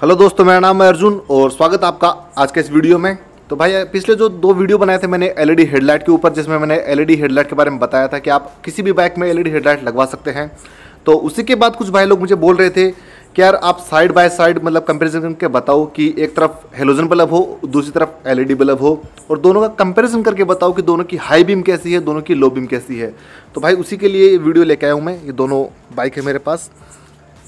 Hello दोस्तों, मेरा नाम है अर्जुन और स्वागत आपका आज के इस वीडियो में। तो भाई, पिछले जो दो वीडियो बनाए थे मैंने एलईडी हेडलाइट के ऊपर, जिसमें मैंने एलईडी हेडलाइट के बारे में बताया था कि आप किसी भी बाइक में एलईडी हेडलाइट लगवा सकते हैं। तो उसी के बाद कुछ भाई लोग मुझे बोल रहे थे कि यार, आप साइड बाय साइड मतलब कंपैरिजन करके बताओ कि एक तरफ़ हेलोजन बल्ब हो, दूसरी तरफ़ एलईडी बल्ब हो, और दोनों का कंपैरिजन करके बताओ कि दोनों की हाई बीम कैसी है, दोनों की लो बीम कैसी है। तो भाई, उसी के लिए वीडियो लेके आया हूँ मैं, ये दोनों बाइक है मेरे पास।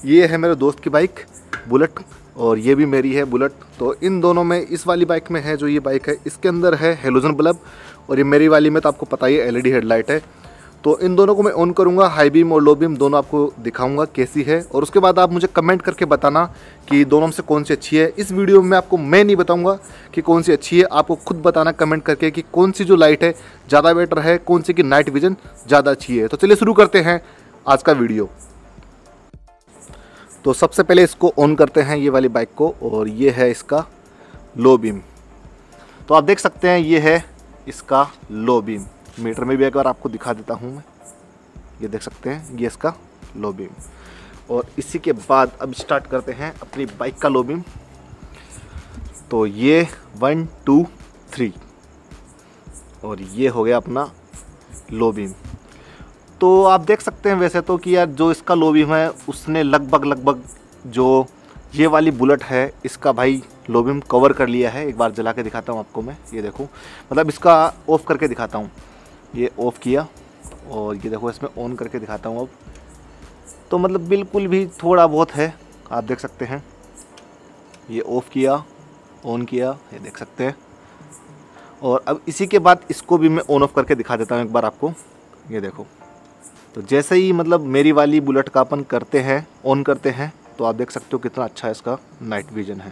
ये है मेरे दोस्त की बाइक बुलेट और ये भी मेरी है बुलेट। तो इन दोनों में इस वाली बाइक में है जो ये बाइक है, इसके अंदर है हेलोजन बल्ब और ये मेरी वाली में तो आपको पता ही है एलईडी हेडलाइट है। तो इन दोनों को मैं ऑन करूँगा, हाई बीम और लो बीम दोनों आपको दिखाऊँगा कैसी है। और उसके बाद आप मुझे कमेंट करके बताना कि दोनों में से कौन सी अच्छी है। इस वीडियो में आपको मैं नहीं बताऊँगा कि कौन सी अच्छी है, आपको खुद बताना कमेंट करके कि कौन सी जो लाइट है ज़्यादा बेटर है, कौन सी की नाइट विजन ज़्यादा अच्छी है। तो चलिए शुरू करते हैं आज का वीडियो। तो सबसे पहले इसको ऑन करते हैं ये वाली बाइक को और ये है इसका लो बीम तो आप देख सकते हैं ये है इसका लो बीम मीटर में भी एक बार आपको दिखा देता हूँ मैं। ये देख सकते हैं, ये इसका लो बीम और इसी के बाद अब स्टार्ट करते हैं अपनी बाइक का लो बीम तो ये वन टू थ्री और ये हो गया अपना लो बीम तो आप देख सकते हैं वैसे तो कि यार जो इसका लो बीम है, उसने लगभग लगभग जो ये वाली बुलेट है, इसका भाई लो बीम कवर कर लिया है। एक बार जला के दिखाता हूँ आपको मैं। ये देखो मतलब इसका ऑफ़ करके दिखाता हूँ। ये ऑफ़ किया और ये देखो, इसमें ऑन करके दिखाता हूँ अब। तो मतलब बिल्कुल भी थोड़ा बहुत है, आप देख सकते हैं। ये ऑफ़ किया ऑन किया, ये देख सकते हैं। और अब इसी के बाद इसको भी मैं ऑन ऑफ़ करके दिखा देता हूँ एक बार आपको। ये देखो। तो जैसे ही मतलब मेरी वाली बुलेट का अपन करते हैं ऑन करते हैं तो आप देख सकते हो कितना अच्छा इसका नाइट विजन है।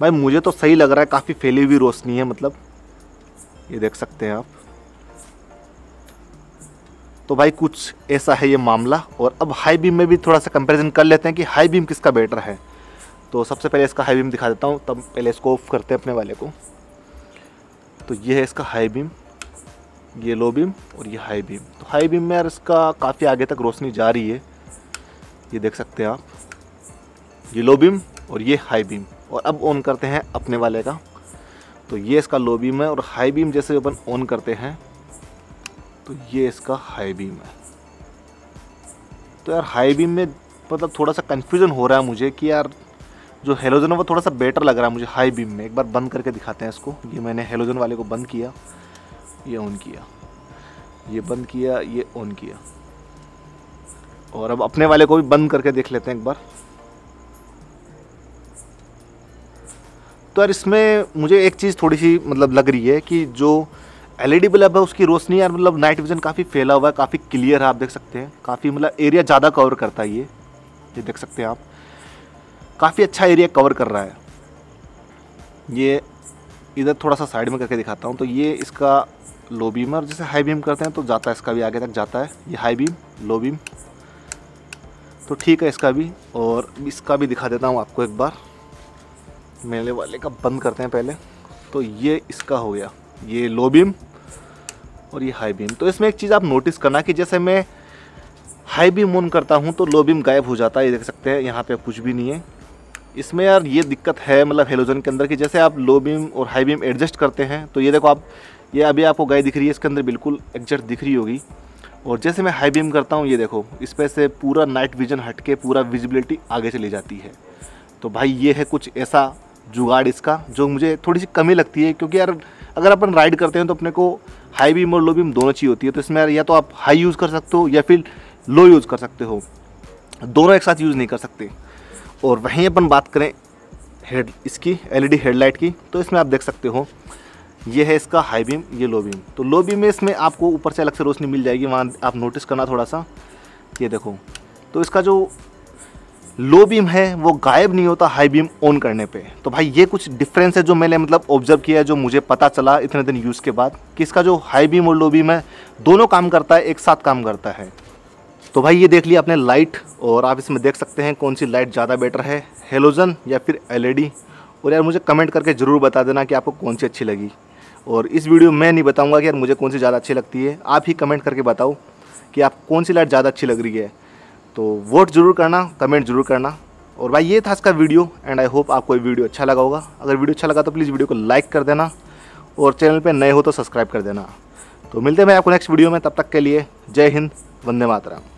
भाई, मुझे तो सही लग रहा है, काफ़ी फैली हुई रोशनी है मतलब। ये देख सकते हैं आप। तो भाई, कुछ ऐसा है ये मामला, और अब हाई बीम में भी थोड़ा सा कंपैरिजन कर लेते हैं कि हाई बीम किसका बेटर है। तो सबसे पहले इसका हाई बीम दिखा देता हूँ, तब पहले इसको ऑफ़ करते हैं अपने वाले को। तो ये है इसका हाई बीम ये लो बीम और ये हाई बीम तो हाई बीम में यार इसका काफ़ी आगे तक रोशनी जा रही है। ये देख सकते हैं आप। ये लो बीम और ये हाई बीम और अब ऑन करते हैं अपने वाले का। तो ये इसका लो बीम है और हाई बीम जैसे अपन ऑन करते हैं तो ये इसका हाई बीम है। तो यार हाई बीम में मतलब थोड़ा सा कन्फ्यूज़न हो रहा है मुझे कि यार जो हेलोजन है वो थोड़ा सा बेटर लग रहा है मुझे हाई बीम में। एक बार बंद करके दिखाते हैं इसको। ये मैंने हेलोजन वाले को बंद किया। ये ऑन किया। ये बंद किया, ये ऑन किया। और अब अपने वाले को भी बंद करके देख लेते हैं एक बार। तो यार इसमें मुझे एक चीज़ थोड़ी सी मतलब लग रही है कि जो एलईडी बल्ब है उसकी रोशनी यार मतलब नाइट विजन काफ़ी फैला हुआ है, काफ़ी क्लियर है, आप देख सकते हैं। काफ़ी मतलब एरिया ज़्यादा कवर करता है ये। ये देख सकते हैं आप। काफ़ी अच्छा एरिया कवर कर रहा है। ये इधर थोड़ा सा साइड में करके दिखाता हूँ। तो ये इसका लो बीम और जैसे हाई बीम करते हैं तो जाता है, इसका भी आगे तक जाता है। ये हाई बीम लो बीम तो ठीक है इसका भी, और इसका भी दिखा देता हूँ आपको एक बार। मेले वाले का बंद करते हैं पहले। तो ये इसका हो गया। ये लो बीम और ये हाई बीम तो इसमें एक चीज़ आप नोटिस करना कि जैसे मैं हाई बीम ऑन करता हूँ तो लो बीम गायब हो जाता है। ये देख सकते हैं, यहाँ पे कुछ भी नहीं है। इसमें यार ये दिक्कत है मतलब हेलोजन के अंदर, कि जैसे आप लो बीम और हाई बीम एडजस्ट करते हैं तो ये देखो आप ये अभी आपको गाय दिख रही है, इसके अंदर बिल्कुल एग्जैक्ट दिख रही होगी। और जैसे मैं हाई बीम करता हूँ, ये देखो, इस पर से पूरा नाइट विजन हट के पूरा विजिबिलिटी आगे चली जाती है। तो भाई, ये है कुछ ऐसा जुगाड़ इसका, जो मुझे थोड़ी सी कमी लगती है, क्योंकि यार, अगर अपन राइड करते हैं तो अपने को हाई बीम और लो बीम दोनों चाहिए होती है। तो इसमें यार या तो आप हाई यूज़ कर सकते हो, या फिर लो यूज़ कर सकते हो। दोनों एक साथ यूज़ नहीं कर सकते। और वहीं अपन बात करें हेड इसकी एलईडी हेडलाइट की तो इसमें आप देख सकते हो ये है इसका हाई बीम ये लो बीम तो लो बीम में इसमें आपको ऊपर से अलग से रोशनी मिल जाएगी, वहाँ आप नोटिस करना थोड़ा सा. ये देखो. तो इसका जो लो बीम है, वो गायब नहीं होता हाई बीम ऑन करने पे. तो भाई ये कुछ डिफरेंस है जो मैंने मतलब ऑब्ज़र्व किया है, जो मुझे पता चला इतने दिन यूज़ के बाद, कि इसका जो हाई बीम और लो बीम है, दोनों काम करता है, एक साथ काम करता है. तो भाई ये देख लिया आपने लाइट और आप इसमें देख सकते हैं कौन सी लाइट ज़्यादा बेटर है हेलोजन या फिर एलईडी और यार मुझे कमेंट करके ज़रूर बता देना कि आपको कौन सी अच्छी लगी. और इस वीडियो में नहीं बताऊँगा कि यार मुझे कौन सी ज़्यादा अच्छी लगती है। आप ही कमेंट करके बताओ कि आप कौन सी लाइट ज़्यादा अच्छी लग रही है। तो वोट ज़रूर करना, कमेंट ज़रूर करना। और भाई, ये था इसका वीडियो एंड आई होप आपको ये वीडियो अच्छा लगा होगा। अगर वीडियो अच्छा लगा तो प्लीज़ वीडियो को लाइक कर देना और चैनल पर नए हो तो सब्सक्राइब कर देना। तो मिलते हैं मैं आपको नेक्स्ट वीडियो में, तब तक के लिए जय हिंद, वंदे मातरम।